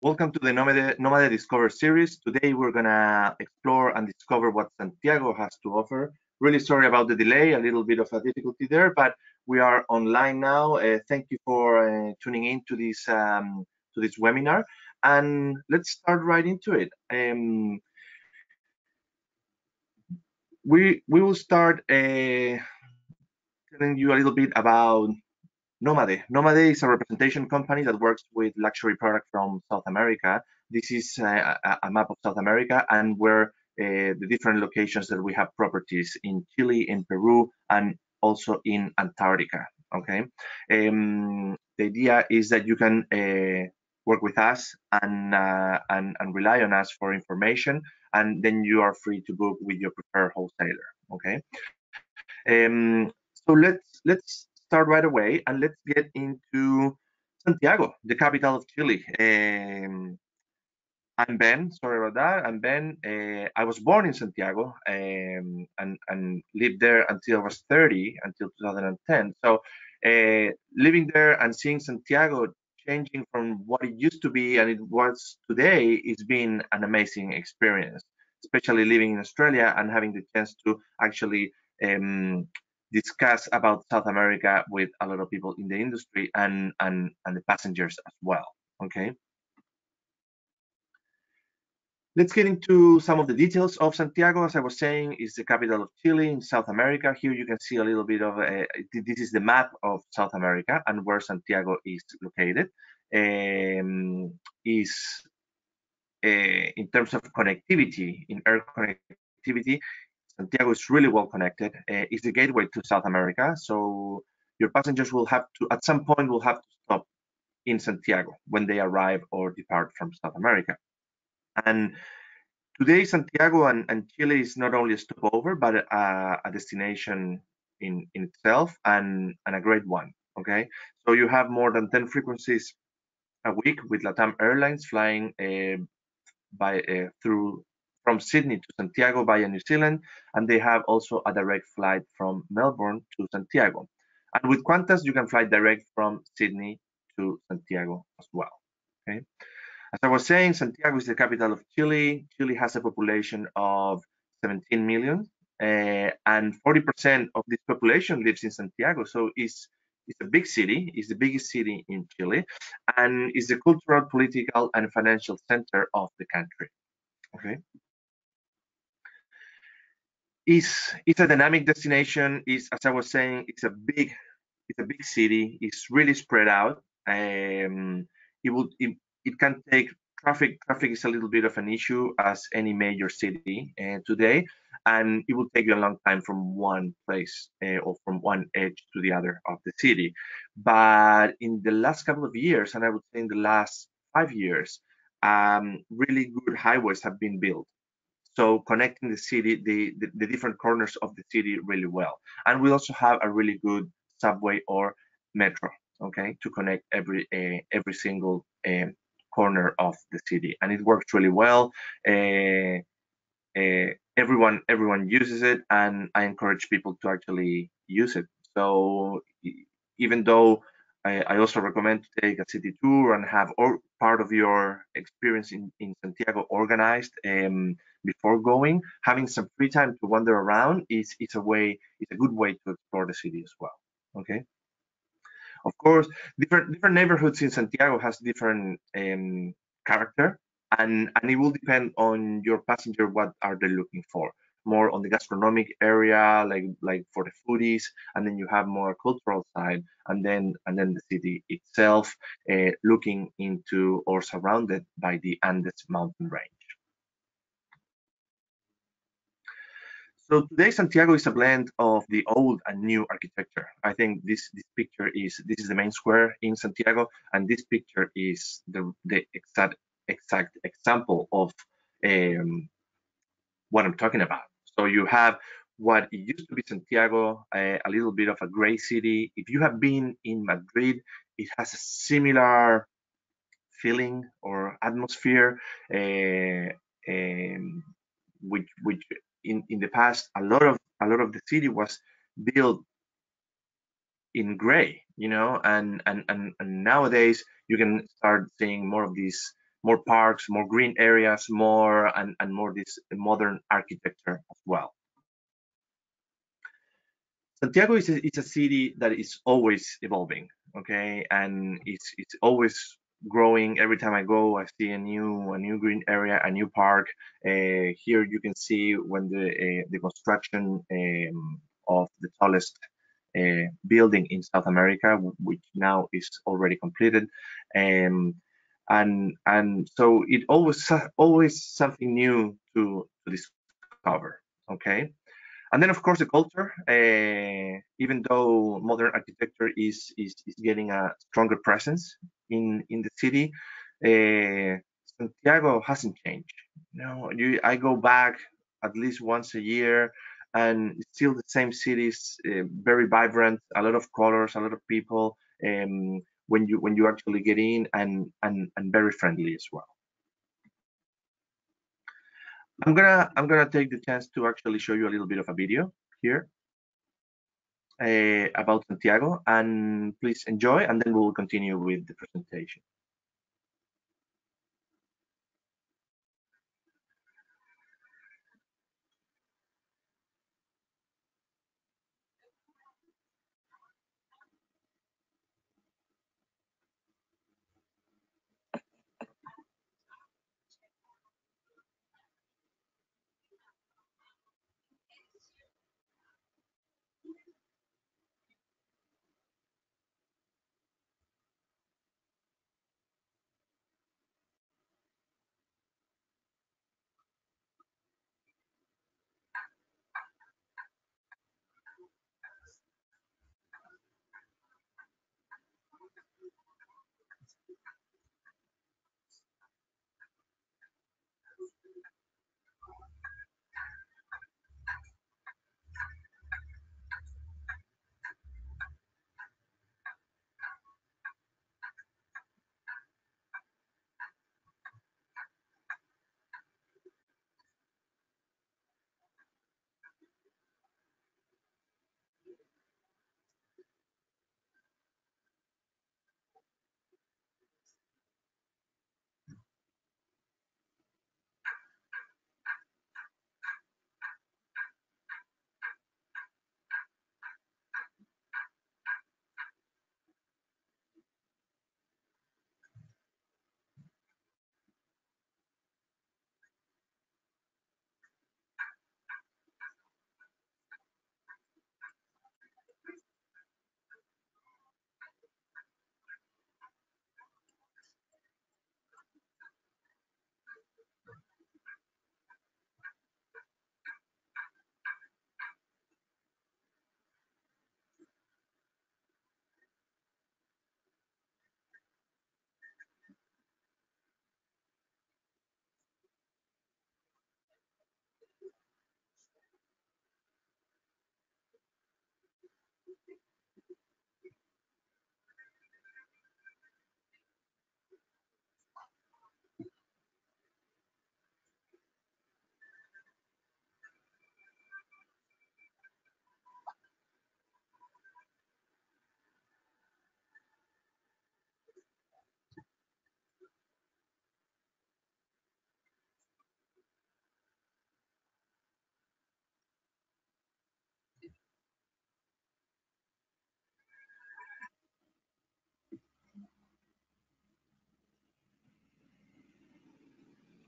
Welcome to the Nomade, Nomade Discover series. Today we're gonna explore and discover what Santiago has to offer. Really sorry about the delay, a little bit of a difficulty there, but we are online now. Uh, thank you for uh, tuning in to this um, to this webinar, and let's start right into it. Um, we we will start uh, telling you a little bit about Nomade. Nomade is a representation company that works with luxury products from South America. This is a, a, map of South America and where uh, the different locations that we have properties in Chile, in Peru, and also in Antarctica. Okay. Um, the idea is that you can uh, work with us and, uh, and and rely on us for information, and then you are free to book with your preferred wholesaler. Okay. Um, so let's let's start right away and let's get into Santiago, the capital of Chile. Um, I'm Ben. Sorry about that. I'm Ben. Uh, I was born in Santiago um, and and lived there until I was 30, until 2010. So uh, living there and seeing Santiago changing from what it used to be and it was today, it's been an amazing experience. Especially living in Australia and having the chance to actually um, discuss about South America with a lot of people in the industry and and and the passengers as well. Okay. Let's get into some of the details of Santiago. As I was saying, is the capital of Chile in South America. Here you can see a little bit of a, this is the map of South America and where Santiago is located. Um, is uh, in terms of connectivity, in air connectivity, Santiago is really well connected. Uh, it's the gateway to South America. So your passengers will have to, at some point, will have to stop in Santiago when they arrive or depart from South America. And today, Santiago and, and Chile is not only a stopover, but a, a destination in, in itself and, and a great one. Okay. So you have more than 10 frequencies a week with LATAM Airlines flying uh, by uh, through from Sydney to Santiago via New Zealand, and they have also a direct flight from Melbourne to Santiago. And with Qantas, you can fly direct from Sydney to Santiago as well. Okay. As I was saying, Santiago is the capital of Chile. Chile has a population of 17 million, uh, and 40% of this population lives in Santiago. So it's it's a big city. It's the biggest city in Chile, and is the cultural, political, and financial center of the country. Okay is it's a dynamic destination. Is as I was saying, it's a big it's a big city. It's really spread out. Um, it would it, it can take traffic. Traffic is a little bit of an issue as any major city uh, today, and it will take you a long time from one place uh, or from one edge to the other of the city. But in the last couple of years, and I would say in the last five years, um, really good highways have been built so connecting the city, the, the, the, different corners of the city really well. And we also have a really good subway or metro, okay, to connect every uh, every single uh, corner of the city, and it works really well. Uh, everyone everyone uses it, and I encourage people to actually use it. So even though I, I, also recommend to take a city tour and have or part of your experience in, in Santiago organized. Um, before going, having some free time to wander around is, is a way, it's a good way to explore the city as well. Okay. Of course, different different neighborhoods in Santiago has different um, character, and and it will depend on your passenger what are they looking for. More on the gastronomic area, like like for the foodies, and then you have more cultural side, and then and then the city itself, uh, looking into or surrounded by the Andes mountain range. So today Santiago is a blend of the old and new architecture. I think this this picture is this is the main square in Santiago, and this picture is the the exact exact example of um, what I'm talking about. So you have what used to be Santiago, a, a little bit of a gray city. If you have been in Madrid, it has a similar feeling or atmosphere, uh, um, which which in in the past a lot of a lot of the city was built in gray you know and and and, and nowadays you can start seeing more of these more parks, more green areas, more and, and more this modern architecture as well. Santiago is a, is a city that is always evolving, okay, and it's it's always growing. Every time I go, I see a new a new green area, a new park. Uh, here you can see when the uh, the construction um, of the tallest uh, building in South America, which now is already completed, um, and and so it always always something new to to discover. Okay. And then, of course, the culture. Uh, even though modern architecture is, is, is getting a stronger presence in in the city, uh, Santiago hasn't changed. You you, I go back at least once a year, and it's still the same cities, uh, very vibrant, a lot of colors, a lot of people. Um, when you when you actually get in, and and and very friendly as well. I'm gonna I'm gonna take the chance to actually show you a little bit of a video here uh, about Santiago, and please enjoy, and then we will continue with the presentation.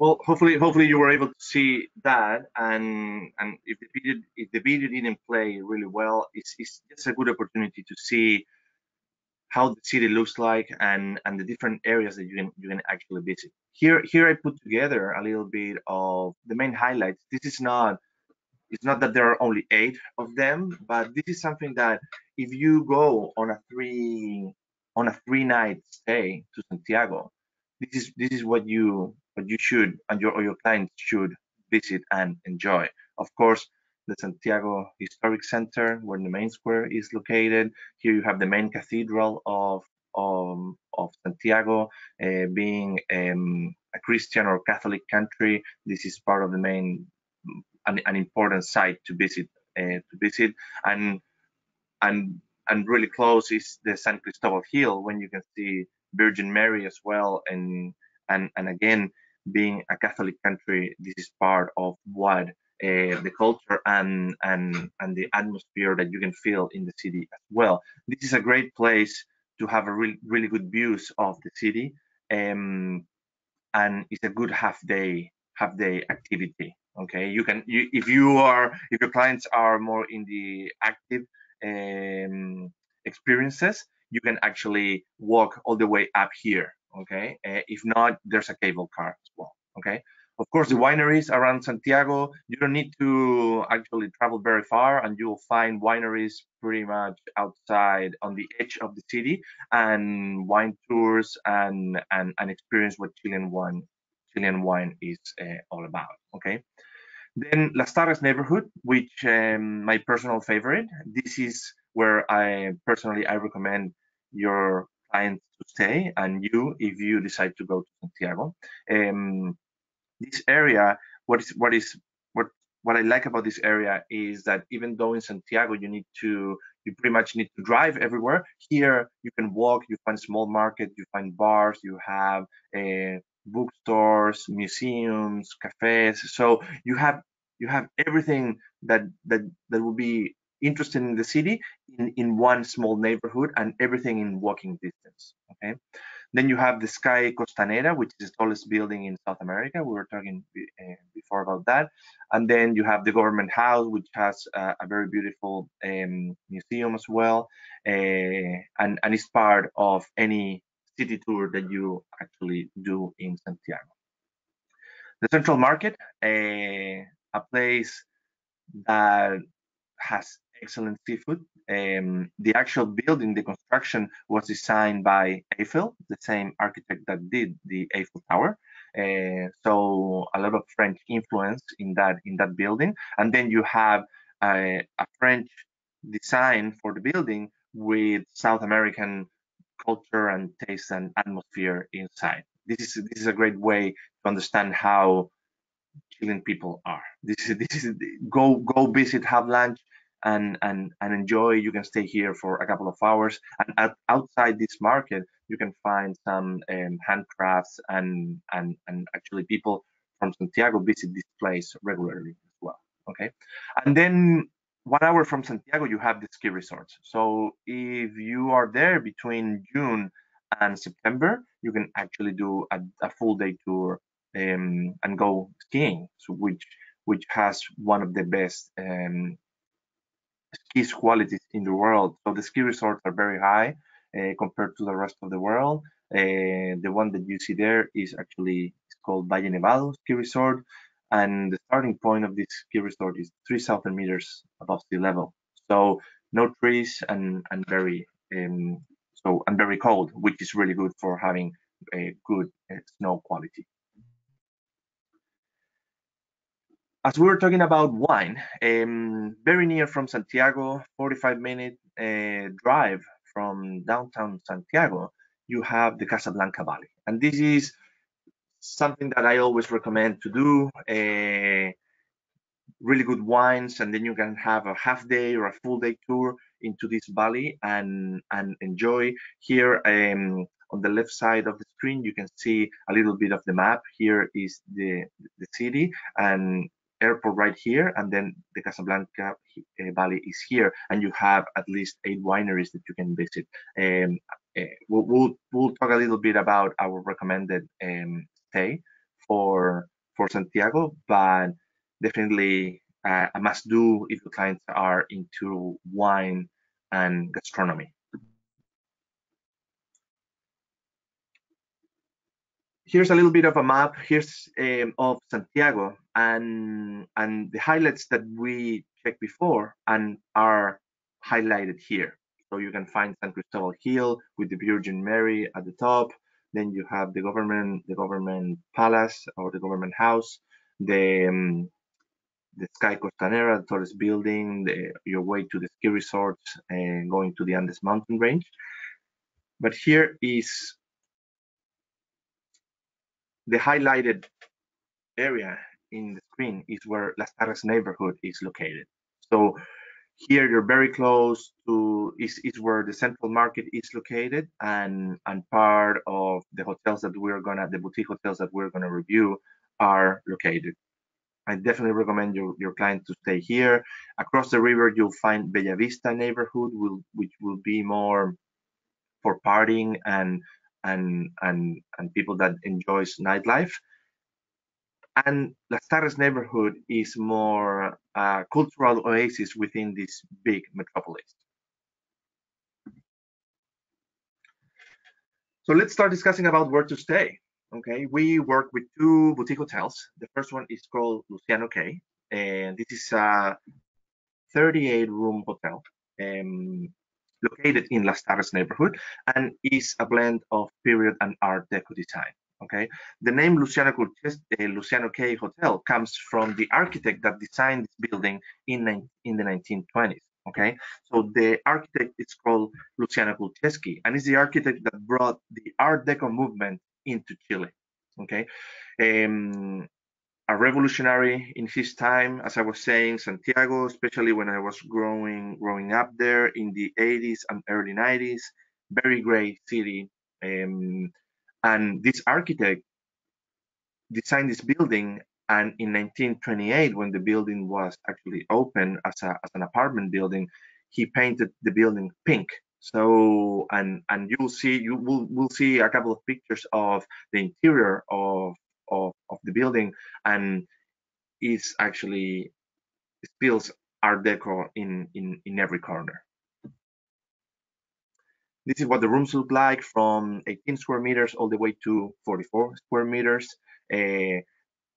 Well, hopefully, hopefully you were able to see that, and and if the video if the video didn't play really well, it's it's just a good opportunity to see how the city looks like and and the different areas that you can you can actually visit. Here here I put together a little bit of the main highlights. This is not it's not that there are only eight of them, but this is something that if you go on a three on a three night stay to Santiago, this is this is what you what you should and your or your clients should visit and enjoy. Of course, the Santiago Historic Center, where the main square is located. Here you have the main cathedral of of, of Santiago, uh, being um, a Christian or Catholic country. This is part of the main an, an important site to visit uh, to visit and and and really close is the San Cristobal Hill when you can see Virgin Mary as well and and and again, being a Catholic country, this is part of what uh, the culture and and and the atmosphere that you can feel in the city as well. This is a great place to have a really really good views of the city, um, and it's a good half day half day activity. Okay, you can you, if you are if your clients are more in the active um, experiences, you can actually walk all the way up here. Okay, uh, if not, there's a cable car as well. Okay, of course, the wineries around Santiago, you don't need to actually travel very far, and you'll find wineries pretty much outside on the edge of the city, and wine tours and and, and experience what Chilean wine Chilean wine is uh, all about. Okay. Then Lastarria's neighborhood, which um, my personal favorite. This is where I personally I recommend your clients to stay, and you if you decide to go to Santiago. Um, this area, what is what is what what I like about this area is that even though in Santiago you need to you pretty much need to drive everywhere, here you can walk. You find small market, you find bars, you have uh, bookstores, museums, cafes. So you have you have everything that that that will be interested in the city in, in one small neighborhood and everything in walking distance. Okay. Then you have the Sky Costanera, which is the tallest building in South America. We were talking uh, before about that. And then you have the government house, which has uh, a very beautiful um, museum as well. Uh, and, and it's part of any city tour that you actually do in Santiago. The Central Market, a place that has excellent seafood. Um, the actual building, the construction was designed by Eiffel, the same architect that did the Eiffel Tower. Uh, so a lot of French influence in that in that building. And then you have a, a French design for the building with South American culture and taste and atmosphere inside. This is this is a great way to understand how Chilean people are. This is this is go go visit, have lunch, and and and enjoy. You can stay here for a couple of hours. And at, outside this market, you can find some um, handcrafts and and and actually people from Santiago visit this place regularly as well. Okay, and then one hour from Santiago, you have the ski resorts. So if you are there between June and September, you can actually do a, a full day tour um, and go skiing, so which which has one of the best um, ski qualities in the world. So the ski resorts are very high uh, compared to the rest of the world. Uh, the one that you see there is actually called Valle Nevado Ski Resort, and the starting point of this ski resort is 3,000 meters above sea level. So no trees and and very um, so and very cold, which is really good for having a good uh, snow quality. As we were talking about wine, um, very near from Santiago, 45 minute uh, drive from downtown Santiago, you have the Casablanca Valley. And this is something that I always recommend to do. Uh, really good wines, and then you can have a half day or a full day tour into this valley and and enjoy. Here um, on the left side of the screen, you can see a little bit of the map. Here is the the city, and airport right here, and then the Casablanca uh, Valley is here, and you have at least eight wineries that you can visit. Um, uh, we'll, we'll, we'll talk a little bit about our recommended um, stay for for Santiago, but definitely uh, a must do if the clients are into wine and gastronomy. here's a little bit of a map here's um, of Santiago and and the highlights that we checked before and are highlighted here. So you can find San Cristobal Hill with the Virgin Mary at the top. Then you have the government the government palace or the government house, the um, the Sky Costanera, the tallest building, the, your way to the ski resorts and going to the Andes mountain range. But here is the highlighted area in the screen is where Lastarria's neighborhood is located. So here you're very close to is, is where the central market is located and and part of the hotels that we're gonna the boutique hotels that we're gonna review are located. I definitely recommend your, your client to stay here. Across the river you'll find Bellavista neighborhood will which will be more for partying and and and and people that enjoys nightlife and Lastarria neighborhood is more a cultural oasis within this big metropolis. So let's start discussing about where to stay. Okay, we work with two boutique hotels. The first one is called Luciano K, and this is a 38 room hotel um, located in Lastarria neighborhood and is a blend of period and art deco design. Okay, the name Luciano, uh, Luciano K Hotel comes from the architect that designed this building in, in the 1920s. Okay, so the architect is called Luciano Kulczewski, and is the architect that brought the Art Deco movement into Chile. Okay, um, a revolutionary in his time, as I was saying, Santiago, especially when I was growing growing up there in the 80s and early 90s, very great city. Um, and this architect designed this building, and in 1928, when the building was actually open as, a, as an apartment building, he painted the building pink. So, and and you'll see you will will see a couple of pictures of the interior of of, of the building, and it's actually spills Art Deco in in in every corner. This is what the rooms look like from 18 square meters all the way to 44 square meters. Uh,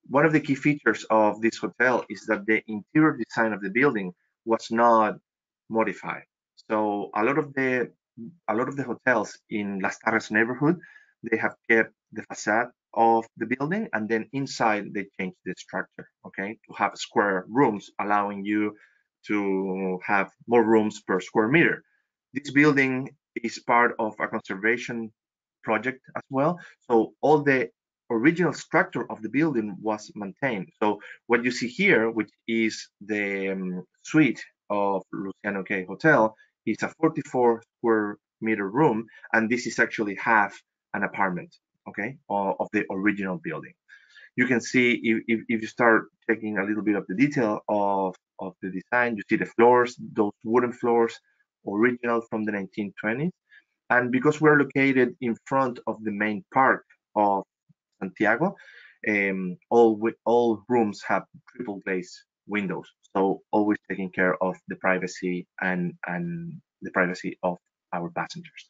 one of the key features of this hotel is that the interior design of the building was not modified. So a lot of the a lot of the hotels in Lastarria neighborhood, they have kept the facade of the building and then inside they changed the structure, okay, to have square rooms, allowing you to have more rooms per square meter. This building is part of a conservation project as well. So all the original structure of the building was maintained. So what you see here, which is the um, suite of Luciano K Hotel, is a 44 square meter room, and this is actually half an apartment, okay, of the original building. You can see if, if, if you start checking a little bit of the detail of, of the design, you see the floors, those wooden floors, original from the 1920s. And because we're located in front of the main park of Santiago, um, all all rooms have triple glazed windows, so always taking care of the privacy and and the privacy of our passengers.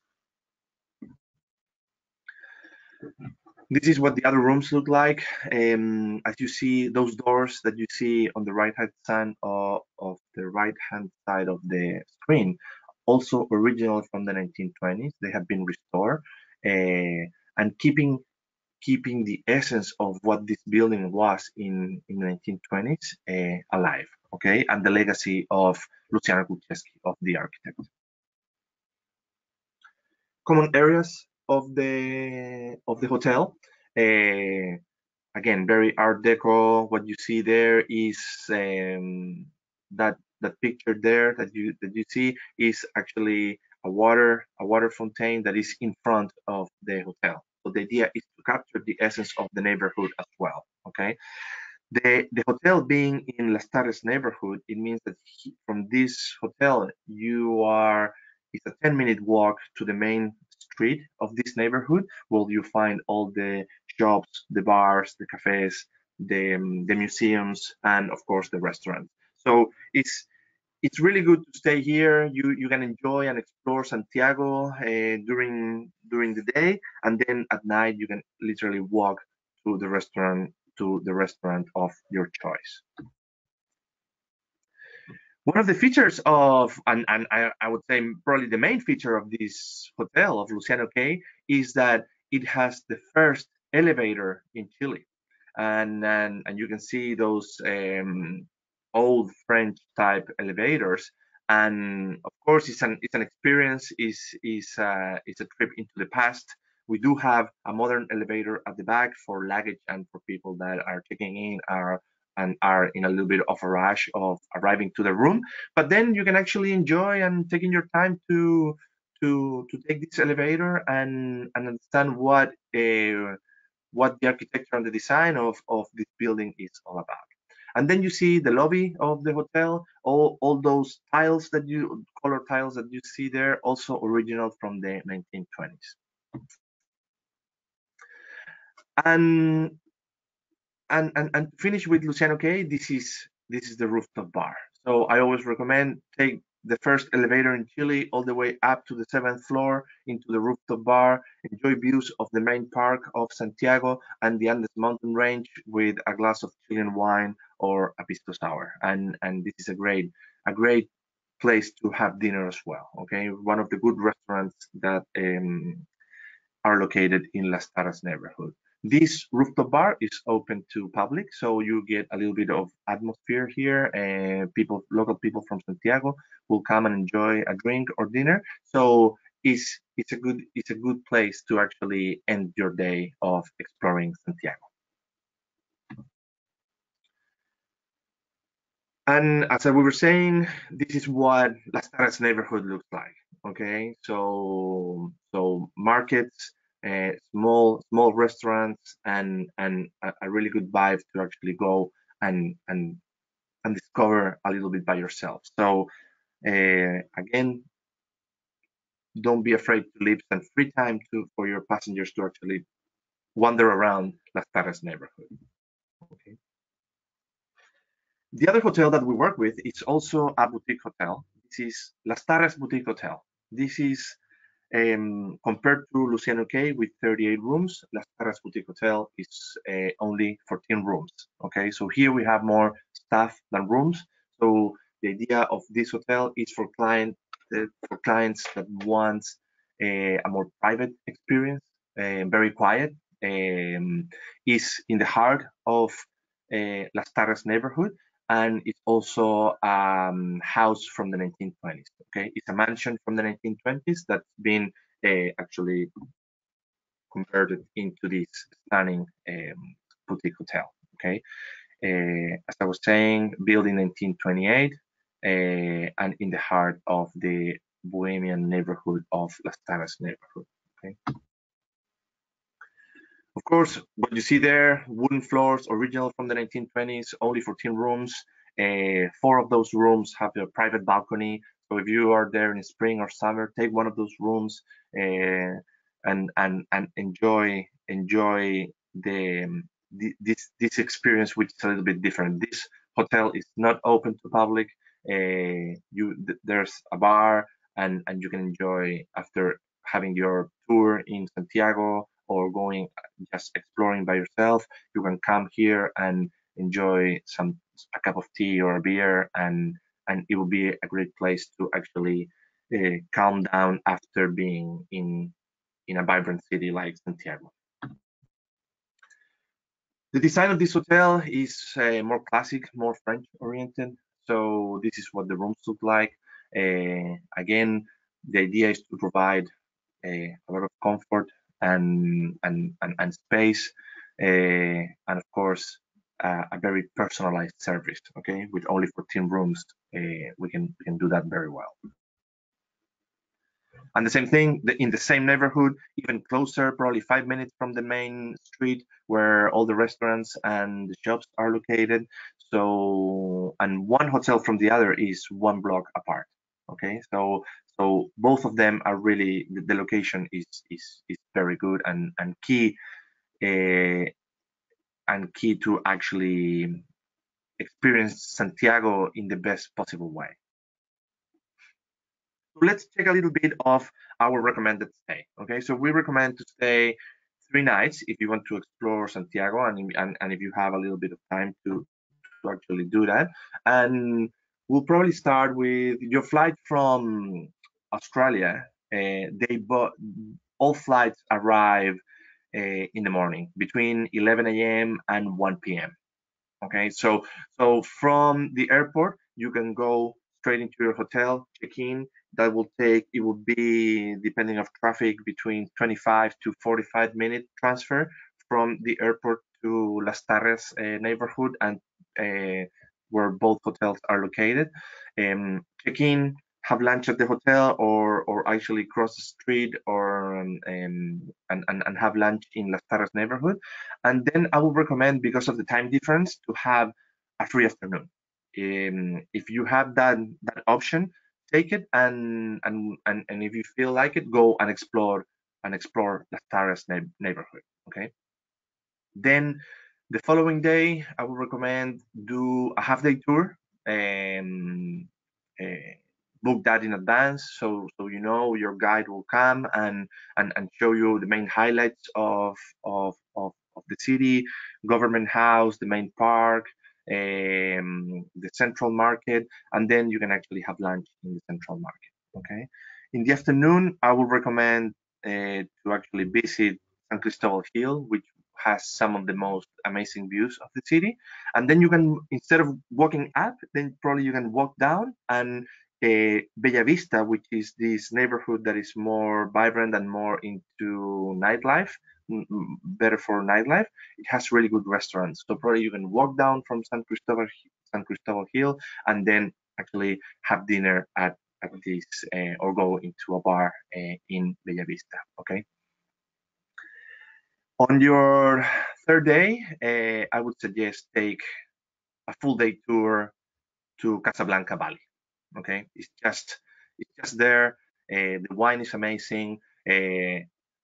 This is what the other rooms look like. Um, as you see, those doors that you see on the right hand side of, of the right hand side of the screen also original from the 1920s. They have been restored uh, and keeping keeping the essence of what this building was in in the 1920s uh, alive. Okay, and the legacy of Luciano Kulczewski, of the architect. Common areas of the of the hotel. Uh, again, very Art Deco. What you see there is um, that that picture there that you that you see is actually a water a water fountain that is in front of the hotel. So the idea is to capture the essence of the neighborhood as well. Okay. The, the hotel being in Lastarria neighborhood, it means that he, from this hotel you are it's a 10 minute walk to the main street of this neighborhood where you find all the shops, the bars, the cafes, the, the museums, and of course the restaurants. So it's it's really good to stay here. You you can enjoy and explore Santiago uh, during during the day, and then at night you can literally walk to the restaurant to the restaurant of your choice. One of the features of, and, and I, I would say probably the main feature of this hotel of Luciano K is that it has the first elevator in Chile. And, and, and you can see those um, old French type elevators. And of course, it's an it's an experience. is is uh, it's a trip into the past. We do have a modern elevator at the back for luggage and for people that are checking in our and are in a little bit of a rush of arriving to the room. But then you can actually enjoy and taking your time to to to take this elevator and and understand what uh, what the architecture and the design of of this building is all about. And then you see the lobby of the hotel, all, all those tiles that you, color tiles that you see there, also original from the 1920s. And and and, and finish with Luciano K, this is this is the rooftop bar. So I always recommend take the first elevator in Chile all the way up to the seventh floor into the rooftop bar, enjoy views of the main park of Santiago and the Andes mountain range with a glass of Chilean wine or a pisco sour. And, and this is a great, a great place to have dinner as well. Okay, one of the good restaurants that um, are located in Lastarria neighborhood. This rooftop bar is open to public, so you get a little bit of atmosphere here. And people, local people from Santiago, will come and enjoy a drink or dinner. So it's it's a good it's a good place to actually end your day of exploring Santiago. And as we were saying, this is what Lastarria neighborhood looks like. Okay, so so markets uh, small small restaurants and and a, a, really good vibe to actually go and and and discover a little bit by yourself so uh, again don't be afraid to leave some free time to for your passengers to actually wander around Lastarria neighborhood the other hotel that we work with is also a boutique hotel this is Lastarria boutique hotel this is um, compared to Luciano K with 38 rooms, Las Taras Boutique Hotel is uh, only 14 rooms. Okay, so here we have more staff than rooms. So the idea of this hotel is for client uh, for clients that want a, a more private experience, uh, very quiet. Um, is in the heart of uh, Lastarria neighborhood, and it's also a um, house from the 1920s. Okay, it's a mansion from the 1920s that's been uh, actually converted into this stunning um, boutique hotel. Okay, uh, as I was saying, built in 1928 uh, and in the heart of the Bohemian neighborhood of Las Taras neighborhood. Okay. Of course, what you see there, wooden floors, original from the 1920s, only 14 rooms. Uh, four of those rooms have a private balcony. So if you are there in spring or summer, take one of those rooms uh, and and and enjoy enjoy the, um, this this experience, which is a little bit different. This hotel is not open to public. Uh, you th there's a bar and and you can enjoy after having your tour in Santiago or going just exploring by yourself, you can come here and enjoy some a cup of tea or a beer, and and it will be a great place to actually uh, calm down after being in in a vibrant city like Santiago. The design of this hotel is uh, more classic, more French oriented. So this is what the rooms look like. Uh, again, the idea is to provide a, a lot of comfort and and and, and space, uh, and of course uh, a very personalized service. Okay, with only 14 rooms, uh, we can we can do that very well. And the same thing in the same neighborhood, even closer, probably five minutes from the main street where all the restaurants and the shops are located. So, and one hotel from the other is one block apart. Okay, so so both of them are really the, location is is is very good and and key uh, and key to actually experience Santiago in the best possible way. So let's check a little bit of our recommended stay. Okay, so we recommend to stay three nights if you want to explore Santiago and, and, and if you have a little bit of time to, to actually do that. And we'll probably start with your flight from Australia, uh, they all flights arrive uh, in the morning between 11 a.m. and 1 p.m. Okay, so so from the airport you can go straight into your hotel, check in. That will take it will be depending of traffic between 25 to 45 minute transfer from the airport to Lastarria uh, neighborhood and uh, where both hotels are located. Um, check in, have lunch at the hotel, or or actually cross the street or um, and, and and have lunch in Lastarria neighborhood. And then I would recommend, because of the time difference, to have a free afternoon. Um, if you have that that option, take it and and and, and if you feel like it, go and explore and explore Las Tarras neighborhood. Okay. Then the following day, I would recommend do a half day tour and uh, book that in advance so so you know your guide will come and and, and show you the main highlights of, of of of the city, government house, the main park, um, the central market, and then you can actually have lunch in the central market. Okay. In the afternoon, I would recommend uh, to actually visit San Cristobal Hill, which has some of the most amazing views of the city. And then you can, instead of walking up, then probably you can walk down and uh, Bellavista, which is this neighborhood that is more vibrant and more into nightlife, better for nightlife. It has really good restaurants. So probably you can walk down from San Cristobal, San Cristobal Hill and then actually have dinner at, at this uh, or go into a bar uh, in Bellavista. Okay. On your third day, uh, I would suggest take a full day tour to Casablanca Valley. Okay, it's just it's just there. Uh, the wine is amazing. Uh,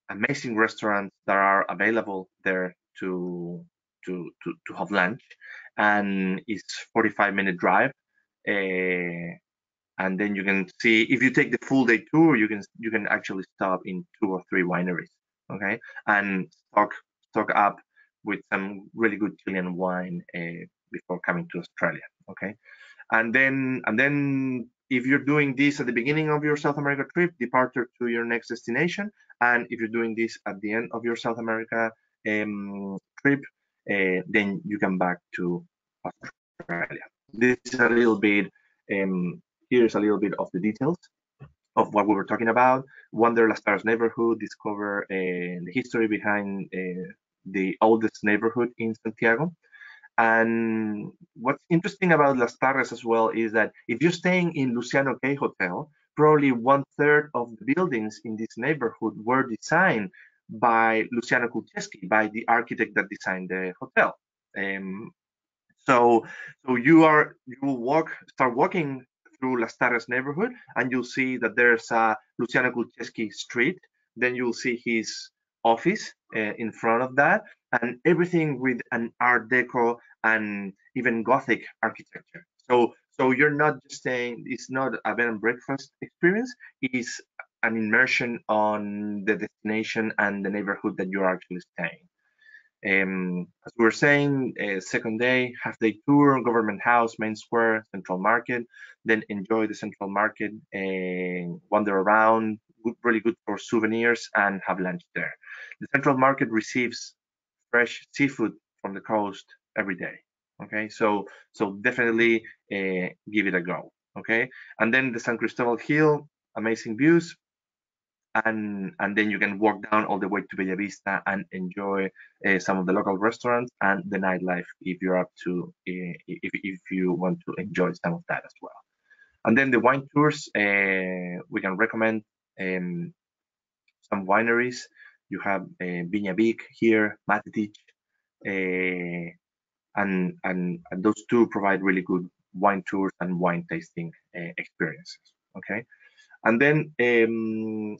amazing restaurants that are available there to to to, to have lunch, and it's 45 minute drive. Uh, and then you can see if you take the full day tour, you can you can actually stop in two or three wineries okay, and stock stock up with some really good Chilean wine uh, before coming to Australia, okay, and then and then if you're doing this at the beginning of your South America trip, departure to your next destination, and if you're doing this at the end of your South America um, trip, uh, then you come back to Australia. This is a little bit. Um, here's a little bit of the details of what we were talking about. Wander Lastarria neighborhood, discover uh, the history behind uh, the oldest neighborhood in Santiago. And what's interesting about Lastarria as well is that if you're staying in Luciano K Hotel, probably one third of the buildings in this neighborhood were designed by Luciano Kulczewski, by the architect that designed the hotel. Um, so, so you are you will walk, start walking through Lastarria neighborhood, and you'll see that there's a Luciano Kulczewski street. Then you'll see his office uh, in front of that, and everything with an Art Deco and even Gothic architecture. So, so you're not just saying it's not a bed and breakfast experience; it is an immersion on the destination and the neighborhood that you're actually staying. Um, as we were saying, uh, second day, half day tour, government house, main square, central market, then enjoy the central market and wander around, really good for souvenirs and have lunch there. The central market receives fresh seafood from the coast every day. Okay, so so definitely uh, give it a go. Okay, and then the San Cristobal Hill, amazing views, and and then you can walk down all the way to Bellavista and enjoy uh, some of the local restaurants and the nightlife if you're up to uh, if, if you want to enjoy some of that as well and then the wine tours we can recommend um, some wineries you have uh, Viña Vik here Matetic uh, and, and and those two provide really good wine tours and wine tasting uh, experiences okay? And then um,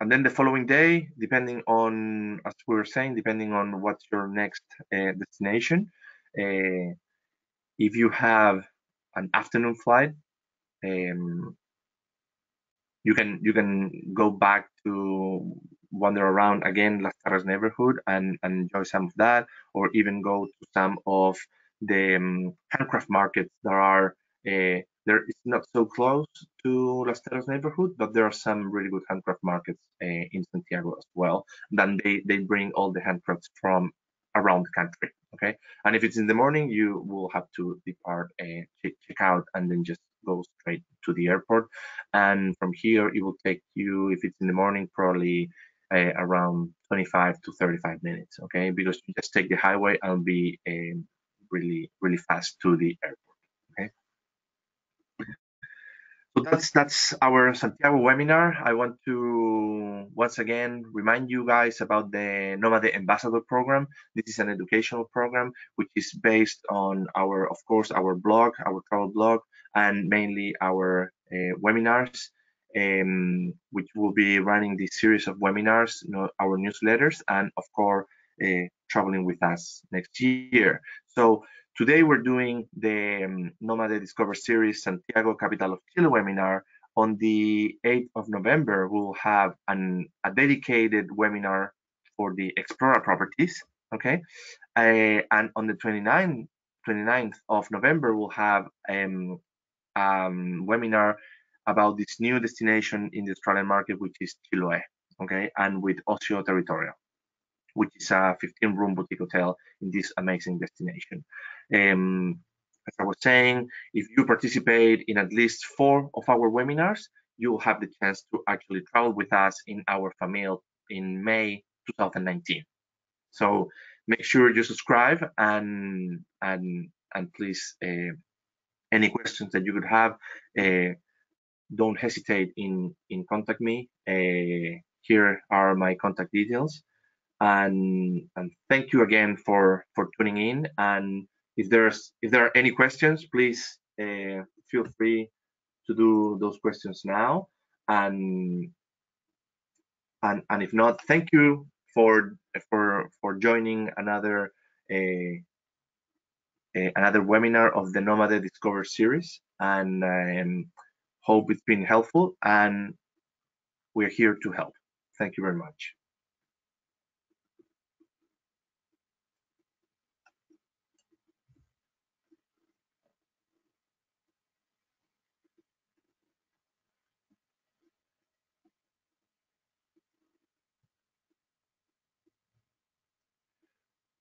and then the following day, depending on, as we were saying, depending on what's your next uh, destination, uh, if you have an afternoon flight, um, you can you can go back to wander around again Las Tarras neighborhood and, and enjoy some of that, or even go to some of the um, handcraft markets that are uh, there is not so close to Lastarria neighborhood, but there are some really good handcraft markets uh, in Santiago as well. Then they, they bring all the handcrafts from around the country. Okay, and if it's in the morning, you will have to depart, uh, check, check out, and then just go straight to the airport. And from here, it will take you, if it's in the morning, probably uh, around 25 to 35 minutes. Okay, because you just take the highway and be um, really really fast to the airport. Okay. So that's that's our Santiago webinar. I want to once again remind you guys about the Nomade Ambassador program. This is an educational program which is based on our, of course, our blog, our travel blog, and mainly our uh, webinars, um, which will be running this series of webinars, you know, our newsletters, and of course, uh, traveling with us next year. So Today we're doing the um, Nomade Discover Series Santiago Capital of Chile webinar. On the 8th of November, we'll have an, a dedicated webinar for the Explorer properties, okay? Uh, and on the 29th, 29th of November, we'll have um, um, webinar about this new destination in the Australian market, which is Chiloé, okay? And with Ocio Territorial which is a 15 room boutique hotel in this amazing destination. Um, as I was saying, if you participate in at least four of our webinars, you will have the chance to actually travel with us in our family in May 2019. So make sure you subscribe and and and please uh, any questions that you could have, uh, don't hesitate in in contact me. Uh, here are my contact details, and and thank you again for for tuning in and if there's if there are any questions, please uh, feel free to do those questions now. And and and if not, thank you for for for joining another uh, uh, another webinar of the Nomade Discover series. And um, hope it's been helpful. And we're here to help. Thank you very much.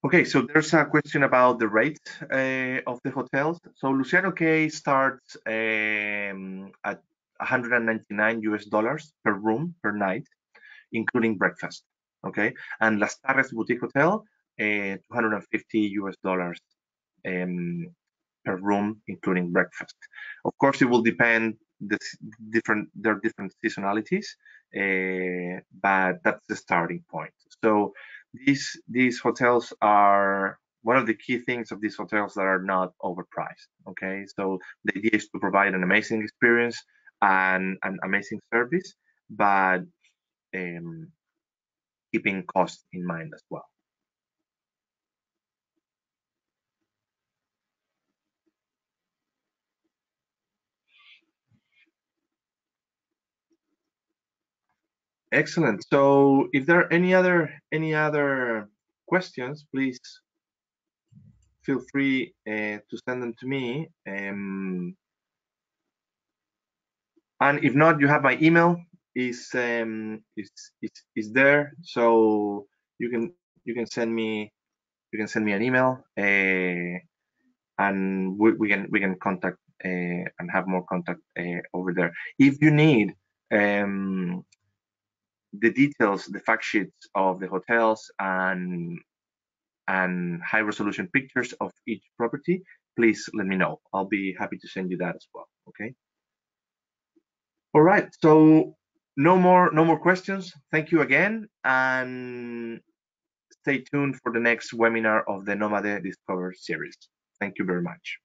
Okay, so there's a question about the rate uh, of the hotels. So Luciano K starts um, at 199 US dollars per room per night, including breakfast. Okay, and Lastarria Boutique Hotel, uh, 250 US dollars um, per room, including breakfast. Of course, it will depend the different their different seasonalities, uh, but that's the starting point. So these these hotels are one of the key things of these hotels that are not overpriced. Okay, so the idea is to provide an amazing experience and an amazing service, but um, keeping cost in mind as well. Excellent. So if there are any other any other questions, please feel free uh, to send them to me. Um, and if not, you have my email is um, is, is there, so you can you can send me you can send me an email, uh, and we, we can we can contact uh, and have more contact over there. If you need um, the details, the fact sheets of the hotels and and high resolution pictures of each property, please let me know. I'll be happy to send you that as well. Okay. All right. So no more no more questions. Thank you again and stay tuned for the next webinar of the Nomade Discover series. Thank you very much.